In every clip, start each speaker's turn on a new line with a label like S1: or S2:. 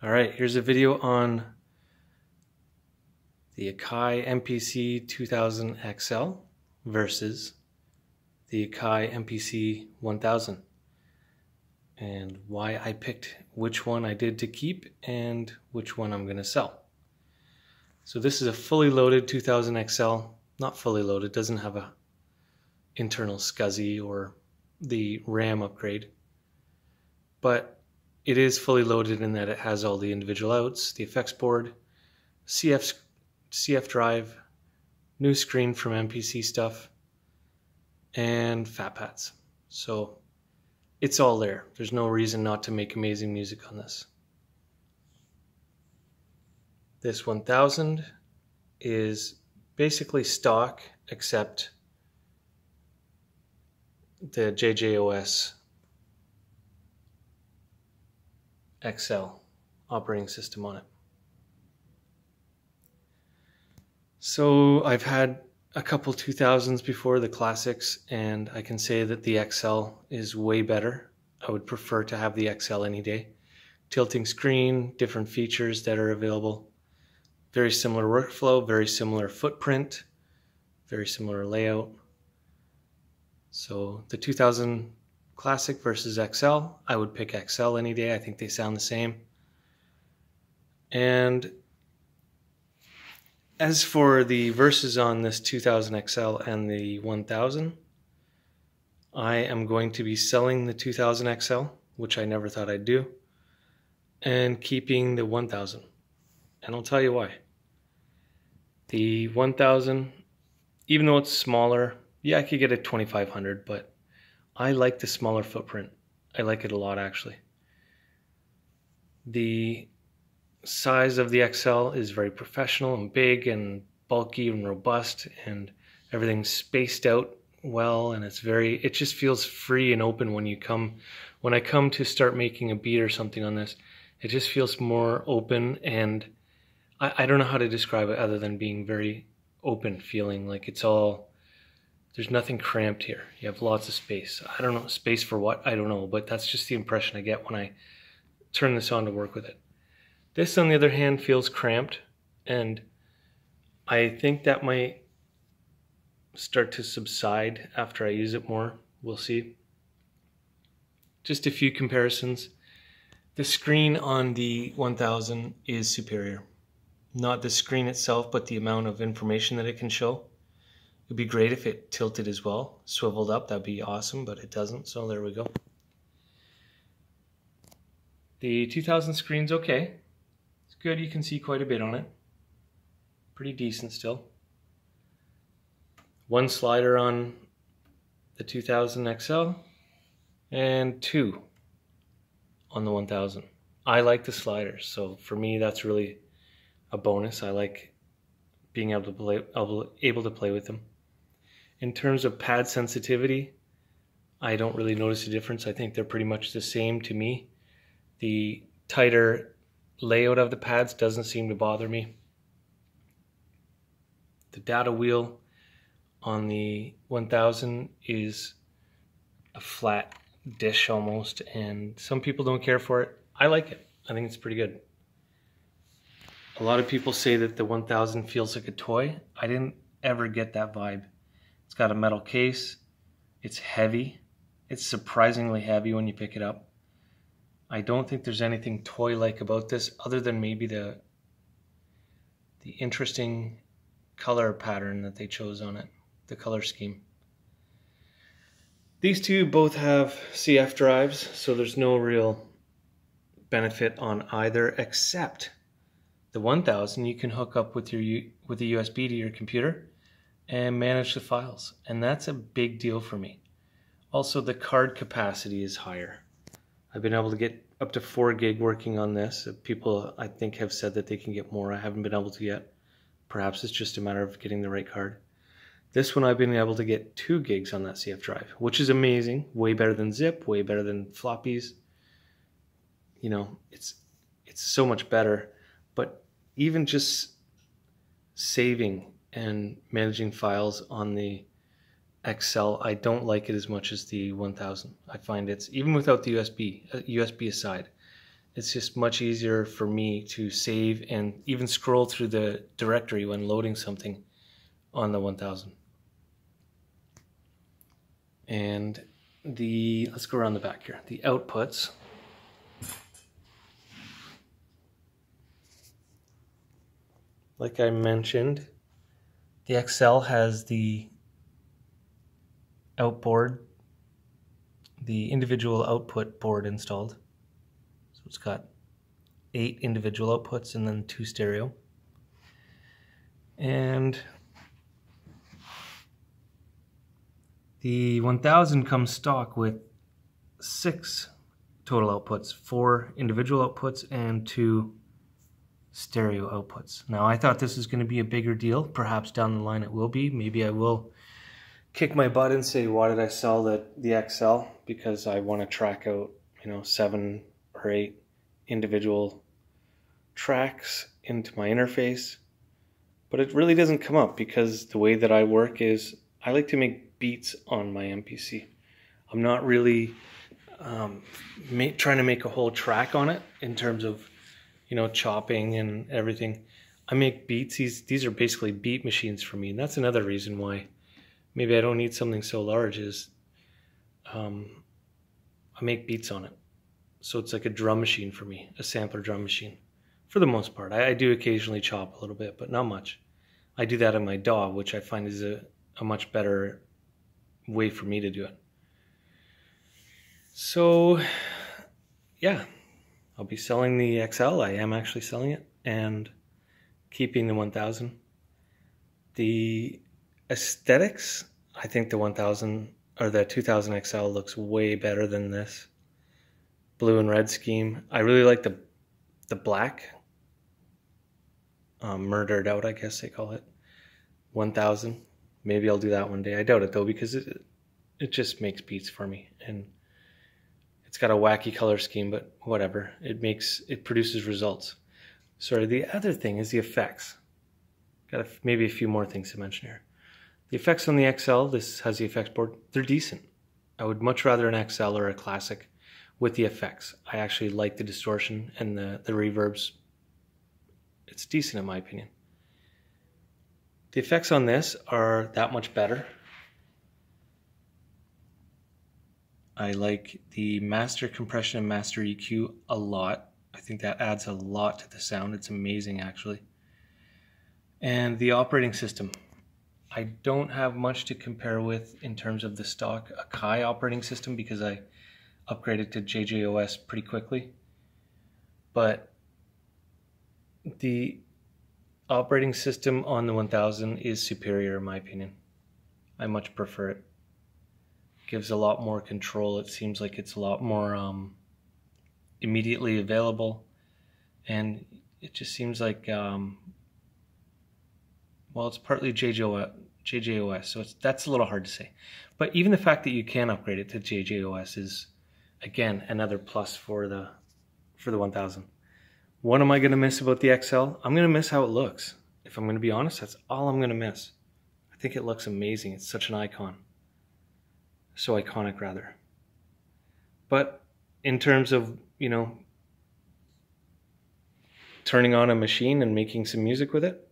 S1: All right, here's a video on the Akai MPC 2000 XL versus the Akai MPC 1000 and why I picked which one I did to keep and which one I'm going to sell. So this is a fully loaded 2000 XL, not fully loaded, doesn't have a internal SCSI or the RAM upgrade, but it is fully loaded in that it has all the individual outs, the effects board, CF, CF drive, new screen from MPC stuff, and fat pads. So it's all there. There's no reason not to make amazing music on this. This 1000 is basically stock except the JJOS XL operating system on it. So I've had a couple 2000s before, the classics, and I can say that the XL is way better. I would prefer to have the XL any day. Tilting screen, different features that are available. Very similar workflow, very similar footprint, very similar layout. So the 2000 Classic versus XL. I would pick XL any day. I think they sound the same. And as for the verses on this 2000 XL and the 1000, I am going to be selling the 2000 XL, which I never thought I'd do, and keeping the 1000. And I'll tell you why. The 1000, even though it's smaller, yeah, I could get a 2500, but I like the smaller footprint. I like it a lot actually. The size of the XL is very professional and big and bulky and robust and everything's spaced out well and it's very it just feels free and open when you come when I come to start making a beat or something on this it just feels more open and I, I don't know how to describe it other than being very open feeling like it's all there's nothing cramped here. You have lots of space. I don't know, space for what? I don't know, but that's just the impression I get when I turn this on to work with it. This, on the other hand, feels cramped, and I think that might start to subside after I use it more. We'll see. Just a few comparisons. The screen on the 1000 is superior. Not the screen itself, but the amount of information that it can show. It'd be great if it tilted as well, swiveled up, that'd be awesome, but it doesn't, so there we go. The 2000 screen's okay. It's good, you can see quite a bit on it. Pretty decent still. One slider on the 2000 XL and two on the 1000. I like the sliders, so for me that's really a bonus. I like being able to play able to play with them. In terms of pad sensitivity, I don't really notice a difference. I think they're pretty much the same to me. The tighter layout of the pads doesn't seem to bother me. The data wheel on the 1000 is a flat dish almost, and some people don't care for it. I like it. I think it's pretty good. A lot of people say that the 1000 feels like a toy. I didn't ever get that vibe. It's got a metal case. It's heavy. It's surprisingly heavy when you pick it up. I don't think there's anything toy-like about this other than maybe the the interesting color pattern that they chose on it, the color scheme. These two both have CF drives, so there's no real benefit on either except the 1000 you can hook up with your with a USB to your computer and manage the files. And that's a big deal for me. Also, the card capacity is higher. I've been able to get up to 4 gig working on this. People, I think, have said that they can get more. I haven't been able to yet. Perhaps it's just a matter of getting the right card. This one I've been able to get 2 gigs on that CF drive, which is amazing. Way better than zip, way better than floppies. You know, it's it's so much better. But even just saving and managing files on the XL. I don't like it as much as the 1000. I find it's, even without the USB, USB uh, aside, it's just much easier for me to save and even scroll through the directory when loading something on the 1000. And the, let's go around the back here. The outputs. Like I mentioned, the XL has the outboard, the individual output board installed. So it's got eight individual outputs and then two stereo. And the 1000 comes stock with six total outputs, four individual outputs and two stereo outputs. Now I thought this was going to be a bigger deal. Perhaps down the line it will be. Maybe I will kick my butt and say, why did I sell the, the XL? Because I want to track out, you know, seven or eight individual tracks into my interface. But it really doesn't come up because the way that I work is I like to make beats on my MPC. I'm not really um, make, trying to make a whole track on it in terms of, you know, chopping and everything. I make beats. These these are basically beat machines for me, and that's another reason why maybe I don't need something so large. Is um, I make beats on it, so it's like a drum machine for me, a sampler drum machine, for the most part. I, I do occasionally chop a little bit, but not much. I do that on my DAW, which I find is a, a much better way for me to do it. So, yeah, I'll be selling the XL. I am actually selling it and keeping the 1000. The aesthetics, I think the 1000 or the 2000 XL looks way better than this blue and red scheme. I really like the the black um, murdered out, I guess they call it. 1000. Maybe I'll do that one day. I doubt it though because it it just makes beats for me and it's got a wacky color scheme, but whatever. It makes it produces results. Sorry, the other thing is the effects. Got maybe a few more things to mention here. The effects on the XL, this has the effects board, they're decent. I would much rather an XL or a classic with the effects. I actually like the distortion and the, the reverbs. It's decent in my opinion. The effects on this are that much better. I like the master compression and master EQ a lot. I think that adds a lot to the sound. It's amazing actually. And the operating system. I don't have much to compare with in terms of the stock Akai operating system because I upgraded to JJOS pretty quickly. But the operating system on the 1000 is superior in my opinion. I much prefer it gives a lot more control. It seems like it's a lot more um, immediately available, and it just seems like um, well, it's partly JJOS, so it's that's a little hard to say. But even the fact that you can upgrade it to JJOS is again another plus for the for the 1000. What am I going to miss about the XL? I'm going to miss how it looks. If I'm going to be honest, that's all I'm going to miss. I think it looks amazing. It's such an icon so iconic rather. But in terms of, you know, turning on a machine and making some music with it,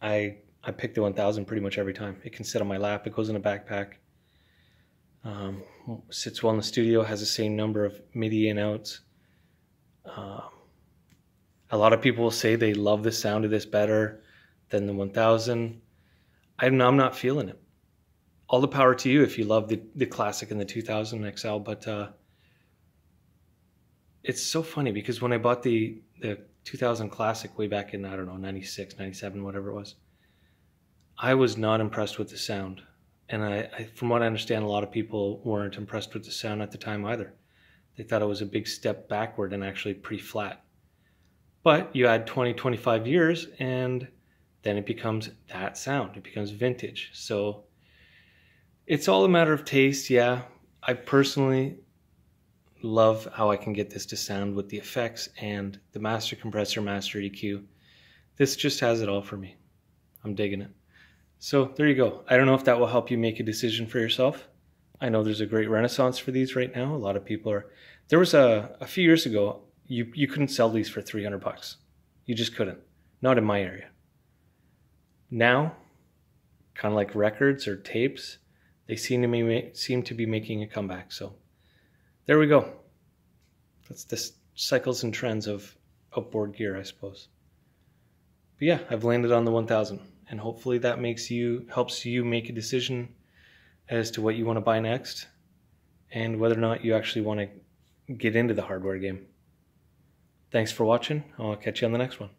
S1: I I pick the 1000 pretty much every time. It can sit on my lap. It goes in a backpack. Um, sits well in the studio. Has the same number of MIDI in outs. Um, a lot of people will say they love the sound of this better than the 1000. I'm, I'm not feeling it all the power to you if you love the, the classic and the 2000 XL. But uh, it's so funny because when I bought the, the 2000 classic way back in, I don't know, 96, 97, whatever it was, I was not impressed with the sound. And I, I, from what I understand, a lot of people weren't impressed with the sound at the time either. They thought it was a big step backward and actually pretty flat. But you add 20, 25 years and then it becomes that sound. It becomes vintage. So it's all a matter of taste, yeah. I personally love how I can get this to sound with the effects and the master compressor, master EQ. This just has it all for me. I'm digging it. So there you go. I don't know if that will help you make a decision for yourself. I know there's a great renaissance for these right now. A lot of people are. There was a, a few years ago, you you couldn't sell these for 300 bucks. You just couldn't. Not in my area. Now, kind of like records or tapes, they seem to me seem to be making a comeback. So there we go. That's the cycles and trends of outboard gear, I suppose. But yeah, I've landed on the 1000 and hopefully that makes you helps you make a decision as to what you want to buy next and whether or not you actually want to get into the hardware game. Thanks for watching. I'll catch you on the next one.